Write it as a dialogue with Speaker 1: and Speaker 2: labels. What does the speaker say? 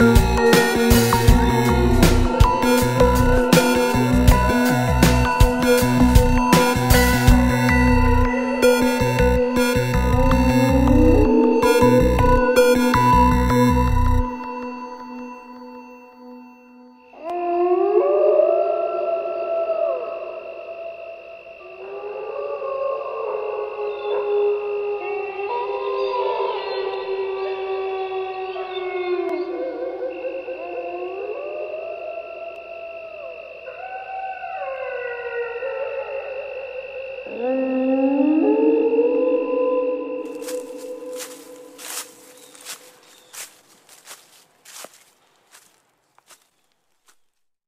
Speaker 1: you Mm-hmm.